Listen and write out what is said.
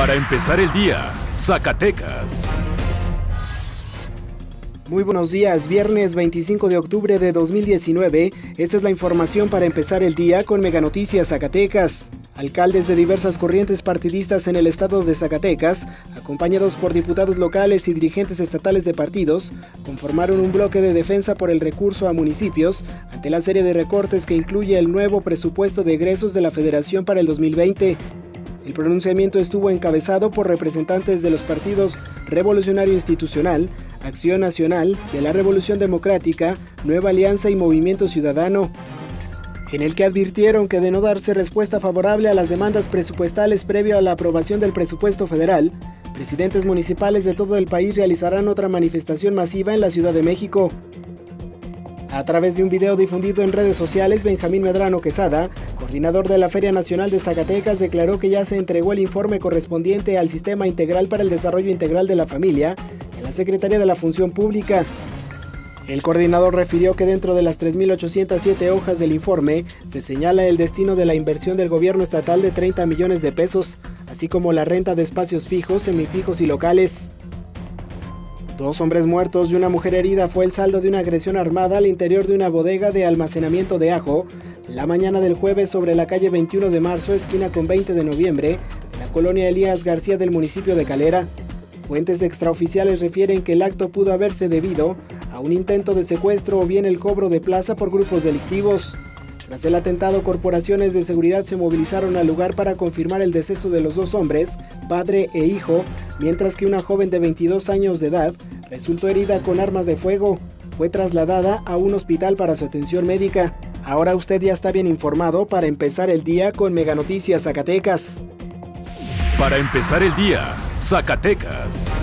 Para empezar el día, Zacatecas. Muy buenos días, viernes 25 de octubre de 2019. Esta es la información para empezar el día con Mega Noticias Zacatecas. Alcaldes de diversas corrientes partidistas en el estado de Zacatecas, acompañados por diputados locales y dirigentes estatales de partidos, conformaron un bloque de defensa por el recurso a municipios ante la serie de recortes que incluye el nuevo presupuesto de egresos de la Federación para el 2020. El pronunciamiento estuvo encabezado por representantes de los partidos Revolucionario Institucional, Acción Nacional, de la Revolución Democrática, Nueva Alianza y Movimiento Ciudadano, en el que advirtieron que de no darse respuesta favorable a las demandas presupuestales previo a la aprobación del presupuesto federal, presidentes municipales de todo el país realizarán otra manifestación masiva en la Ciudad de México. A través de un video difundido en redes sociales, Benjamín Medrano Quesada, coordinador de la Feria Nacional de Zacatecas, declaró que ya se entregó el informe correspondiente al Sistema Integral para el Desarrollo Integral de la Familia en la Secretaría de la Función Pública. El coordinador refirió que dentro de las 3.807 hojas del informe se señala el destino de la inversión del gobierno estatal de 30 millones de pesos, así como la renta de espacios fijos, semifijos y locales. Dos hombres muertos y una mujer herida fue el saldo de una agresión armada al interior de una bodega de almacenamiento de ajo la mañana del jueves sobre la calle 21 de marzo, esquina con 20 de noviembre, en la colonia Elías García del municipio de Calera. Fuentes extraoficiales refieren que el acto pudo haberse debido a un intento de secuestro o bien el cobro de plaza por grupos delictivos. Tras el atentado, corporaciones de seguridad se movilizaron al lugar para confirmar el deceso de los dos hombres, padre e hijo, mientras que una joven de 22 años de edad resultó herida con armas de fuego. Fue trasladada a un hospital para su atención médica. Ahora usted ya está bien informado para empezar el día con Mega Noticias Zacatecas. Para empezar el día, Zacatecas.